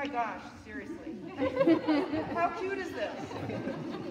my gosh, seriously. How cute is this?